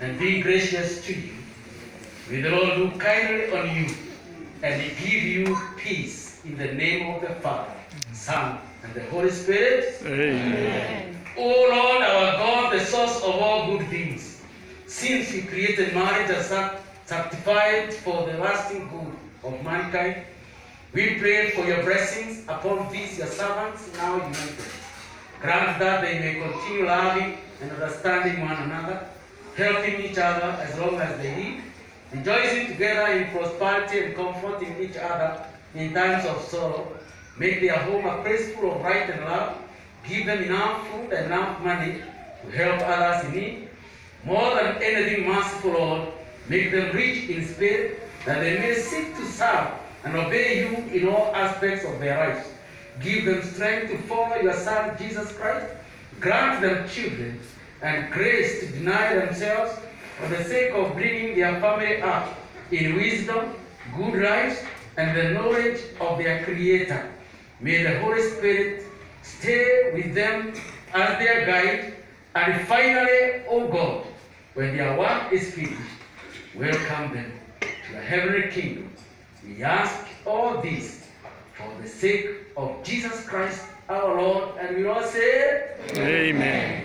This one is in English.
and be gracious to you. May the Lord look kindly on you and give you peace in the name of the Father, Son, and the Holy Spirit. Amen. O Lord, our God, the source of all good things, since you created marriage as sac- sanctified for the lasting good of mankind, we pray for your blessings upon these your servants now united. Grant that they may continue loving and understanding one another, helping each other as long as they live, rejoicing together in prosperity and comforting each other in times of sorrow. Make their home a place full of right and love. Give them enough food and enough money to help others in need. More than anything, merciful Lord, make them rich in spirit, that they may seek to serve and obey you in all aspects of their lives. Give them strength to follow your Son, Jesus Christ. Grant them children and grace to deny themselves for the sake of bringing their family up in wisdom, good lives, and the knowledge of their Creator. May the Holy Spirit stay with them as their guide. And finally, O God, when their work is finished, welcome them to the heavenly kingdom. We ask all this for the sake of Jesus Christ our Lord, and we all say, Amen.